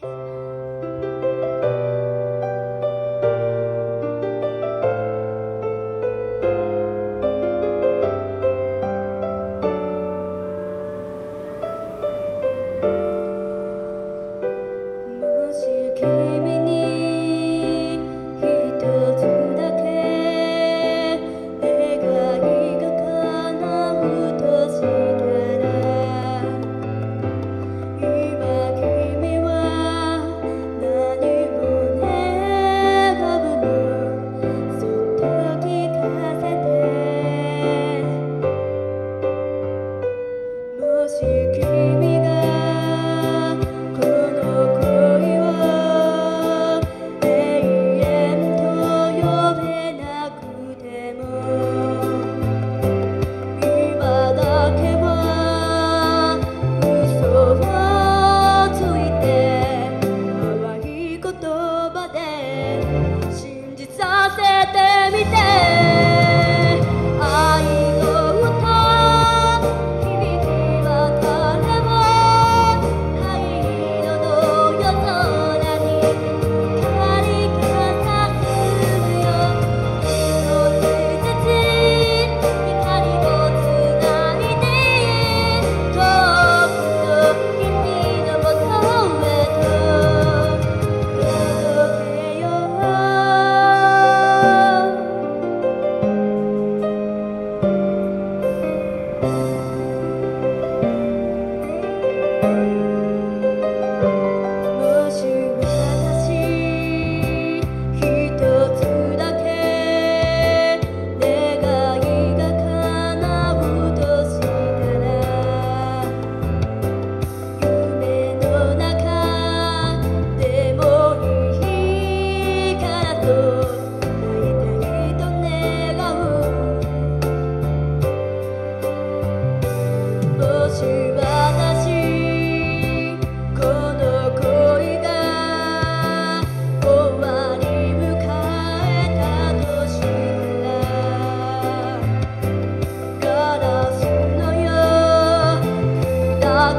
guys.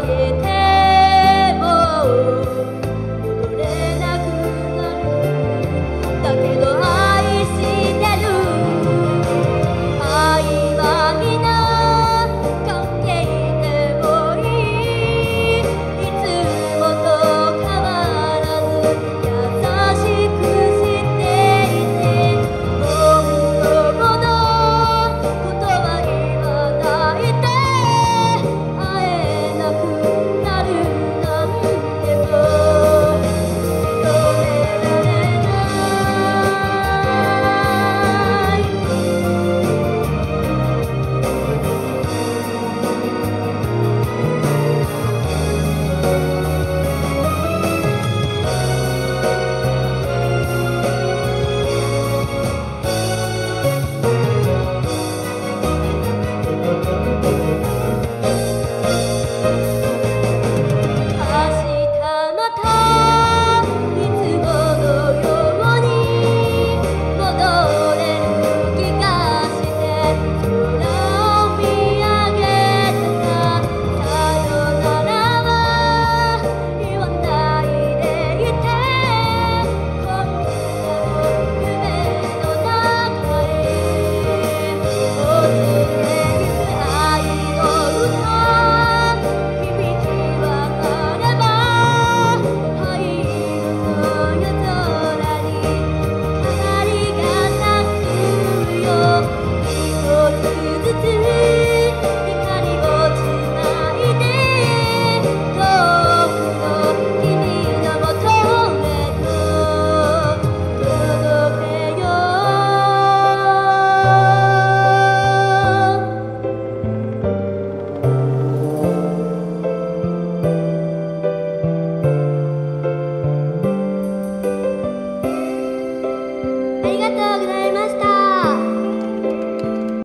てて